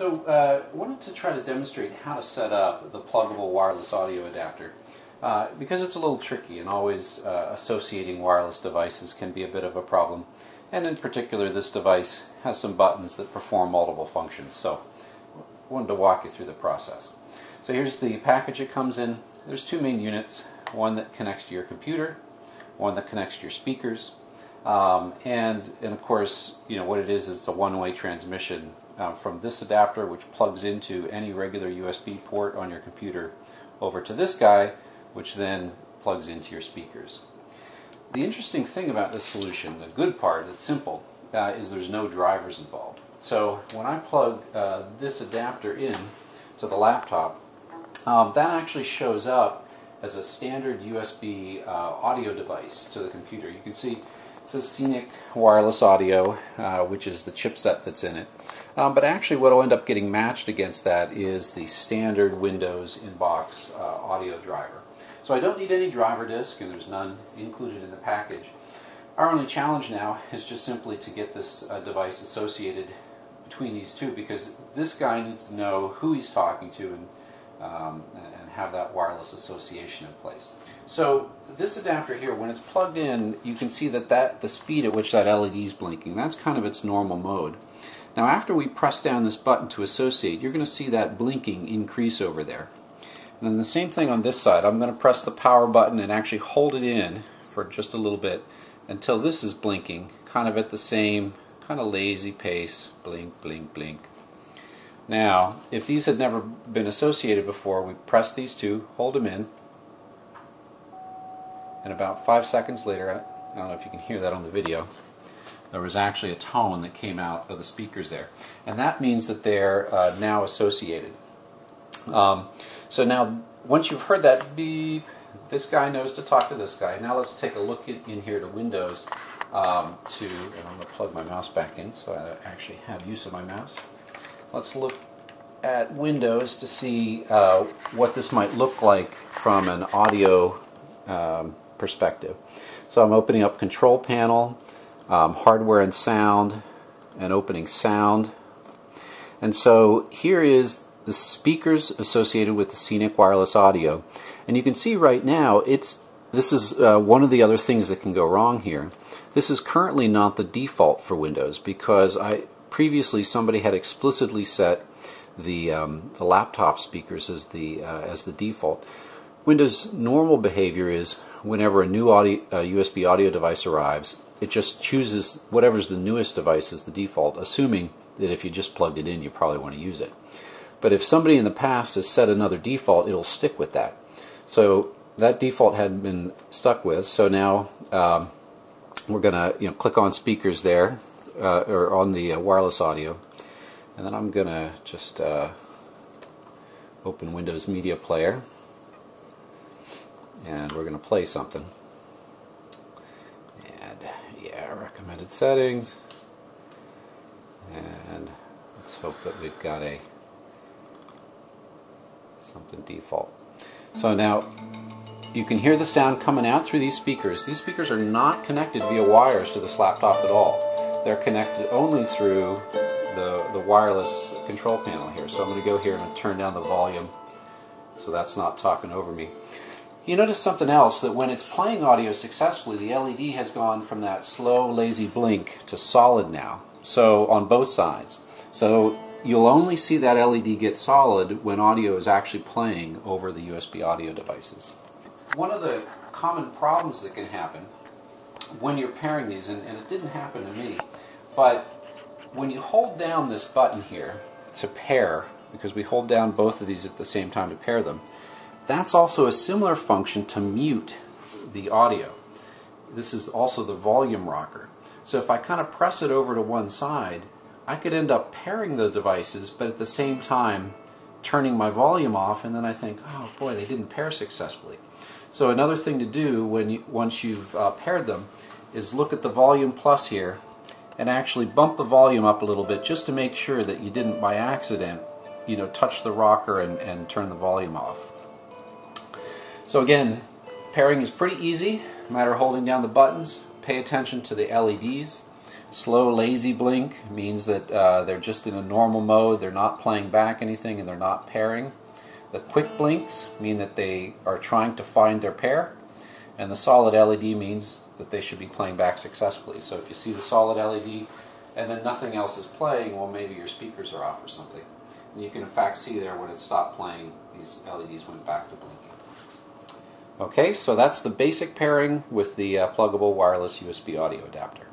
So uh, I wanted to try to demonstrate how to set up the Plugable wireless audio adapter. Uh, because it's a little tricky and always uh, associating wireless devices can be a bit of a problem. And in particular this device has some buttons that perform multiple functions. So I wanted to walk you through the process. So here's the package it comes in. There's two main units. One that connects to your computer, one that connects to your speakers. Um, and, and of course, you know what it is, it's a one-way transmission uh, from this adapter, which plugs into any regular USB port on your computer, over to this guy, which then plugs into your speakers. The interesting thing about this solution, the good part, it's simple, uh, is there's no drivers involved. So when I plug uh, this adapter in to the laptop, um, that actually shows up as a standard USB uh, audio device to the computer. You can see it says SYNIC Wireless Audio, uh, which is the chipset that's in it. Um, but actually what will end up getting matched against that is the standard Windows in-box uh, audio driver. So I don't need any driver disk and there's none included in the package. Our only challenge now is just simply to get this uh, device associated between these two because this guy needs to know who he's talking to and, um, have that wireless association in place. So this adapter here, when it's plugged in, you can see that, that the speed at which that LED is blinking, that's kind of its normal mode. Now after we press down this button to associate, you're going to see that blinking increase over there. And then the same thing on this side. I'm going to press the power button and actually hold it in for just a little bit until this is blinking, kind of at the same kind of lazy pace. Blink, blink, blink. Now, if these had never been associated before, we press these two, hold them in, and about five seconds later, I don't know if you can hear that on the video, there was actually a tone that came out of the speakers there. And that means that they're uh, now associated. Um, so now, once you've heard that beep, this guy knows to talk to this guy. Now let's take a look in, here to Windows um, to, and I'm going to plug my mouse back in so I actually have use of my mouse. Let's look at Windows to see uh, what this might look like from an audio um, perspective. So I'm opening up Control Panel, um, hardware and sound and opening sound. And so here is the speakers associated with the SYNIC Wireless Audio. And you can see right now it's this is uh, one of the other things that can go wrong here. This is currently not the default for Windows because I previously somebody had explicitly set the, um, the laptop speakers as the, uh, as the default. Windows normal behavior is whenever a new audio, uh, USB audio device arrives, it just chooses whatever's the newest device as the default, assuming that if you just plugged it in, you probably want to use it. But if somebody in the past has set another default, it'll stick with that. So that default had been stuck with, so now um, we're going to you know, click on speakers there, uh, or on the uh, wireless audio, and then I'm going to just uh, open Windows Media Player, and we're going to play something. And yeah, recommended settings and let's hope that we've got a something default. So now you can hear the sound coming out through these speakers. These speakers are not connected via wires to this laptop at all. They're connected only through the, the wireless control panel here. So I'm going to go here and turn down the volume so that's not talking over me. You notice something else, that when it's playing audio successfully, the LED has gone from that slow, lazy blink to solid now, so on both sides. So you'll only see that LED get solid when audio is actually playing over the USB audio devices. One of the common problems that can happen when you're pairing these, and, and it didn't happen to me, but when you hold down this button here to pair, because we hold down both of these at the same time to pair them, that's also a similar function to mute the audio. This is also the volume rocker. So if I kind of press it over to one side, I could end up pairing the devices, but at the same time turning my volume off, and then I think, oh boy, they didn't pair successfully. So another thing to do when you, once you've uh, paired them is look at the volume plus here and actually bump the volume up a little bit just to make sure that you didn't by accident you know touch the rocker and, and turn the volume off. So again, pairing is pretty easy, matter of holding down the buttons. Pay attention to the LEDs. Slow, lazy blink means that uh, they're just in a normal mode, they're not playing back anything, and they're not pairing. The quick blinks mean that they are trying to find their pair, and the solid LED means that they should be playing back successfully. So if you see the solid LED and then nothing else is playing, well maybe your speakers are off or something. And you can in fact see there when it stopped playing, these LEDs went back to blinking. Okay, so that's the basic pairing with the uh, Plugable wireless USB audio adapter.